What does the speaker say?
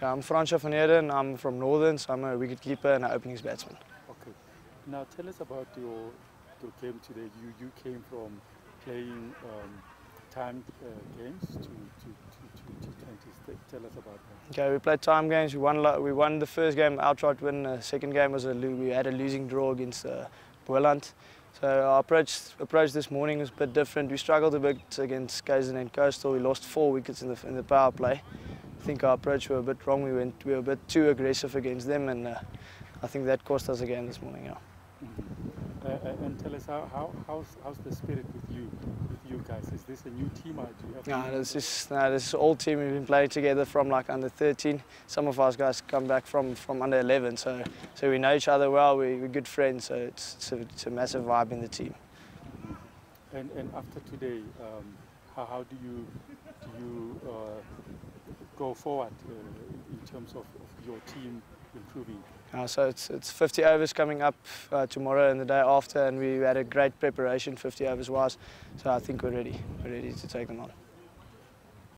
I'm Francois van Heerden. I'm from Northern, so I'm a wicketkeeper and an openings batsman. Okay. Now tell us about your your game today. You you came from playing um, timed uh, games to to to, to, to 20s. Tell us about that. Okay, we played time games. We won. We won the first game outright win. The second game was a we had a losing draw against uh. So our approach approach this morning was a bit different. We struggled a bit against KZN and Coastal. We lost four wickets in the in the power play. I think our approach were a bit wrong. We went we were a bit too aggressive against them, and uh, I think that cost us again this morning. Yeah. Uh, uh, and tell us how, how how's how's the spirit with you with you guys? Is this a new team or do you have? No, this is no, this is all team. We've been playing together from like under 13. Some of us guys come back from, from under 11, so so we know each other well. We, we're good friends, so it's, it's, a, it's a massive vibe in the team. And and after today, um, how how do you do you go forward uh, in terms of, of your team improving? Uh, so it's it's 50 overs coming up uh, tomorrow and the day after, and we had a great preparation 50 overs wise. So I think we're ready. We're ready to take them on.